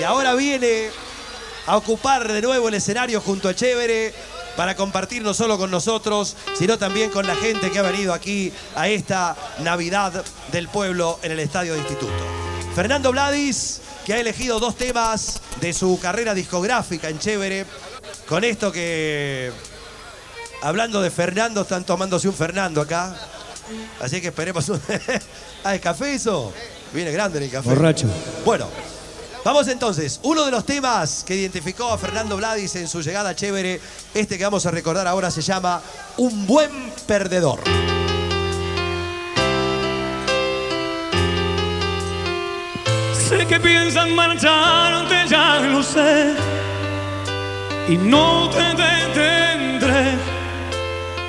Y ahora viene a ocupar de nuevo el escenario junto a Chévere para compartir no solo con nosotros, sino también con la gente que ha venido aquí a esta Navidad del pueblo en el Estadio de Instituto. Fernando Vladis, que ha elegido dos temas de su carrera discográfica en Chévere, con esto que, hablando de Fernando, están tomándose un Fernando acá. Así que esperemos un... ah, ¿es café eso? Viene grande en el café. Borracho. Bueno, vamos entonces. Uno de los temas que identificó a Fernando Vladis en su llegada a Chévere, este que vamos a recordar ahora se llama Un buen perdedor. Sé que piensan marcharte, ya lo sé. Y no te detendré.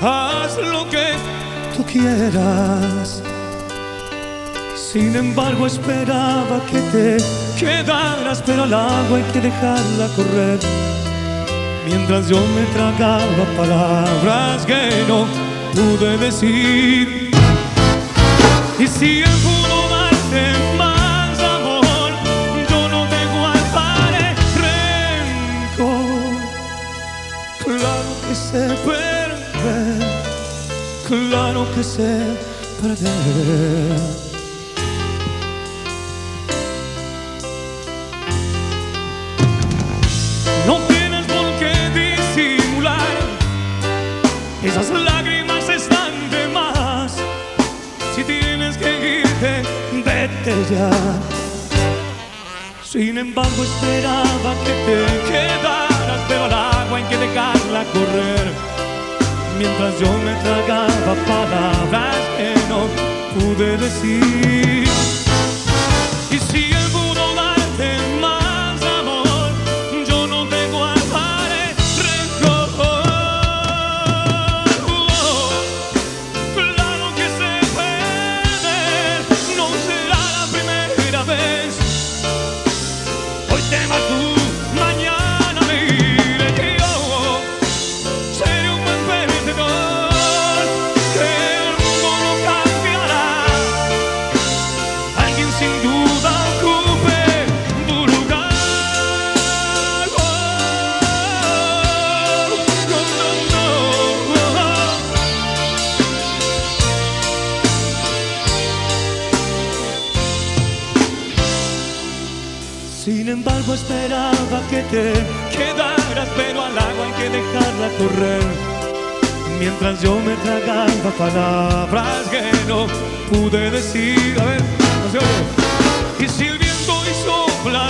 Haz lo que tú quieras. Sin embargo, esperaba que te quedaras, pero al agua hay que dejarla correr. Mientras yo me tragaba palabras que no pude decir. Y si él pudo darte más amor, yo no te guardaré rencor. Claro que sé perder, claro que sé perder. Esas lágrimas están de más. Si tienes que irte, vete ya. Sin embargo, esperaba que te quedaras, pero al agua hay que dejarla correr. Mientras yo me tragaba palabras que no pude decir. Y si Sin embargo esperaba que te quedaras, pero al agua hay que dejarla correr. Mientras yo me tragaba palabras que no pude decir. A ver, no. Y si el viento y sopla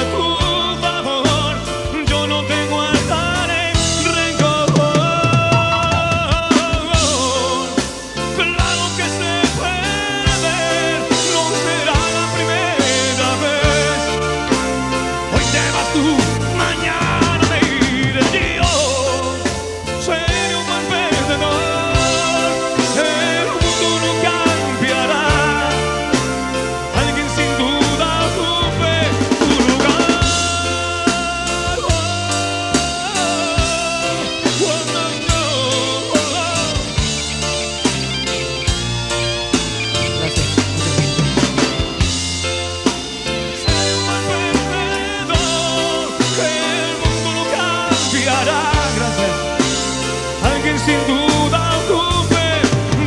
Sin duda ocupe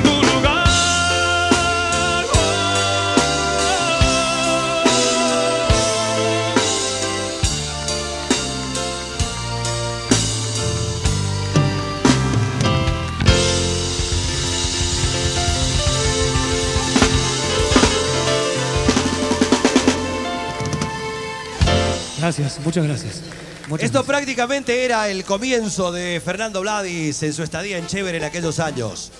tu lugar. Muchas gracias. Muchas Esto prácticamente era el comienzo de Fernando Vladis en su estadía en Chévere en aquellos años.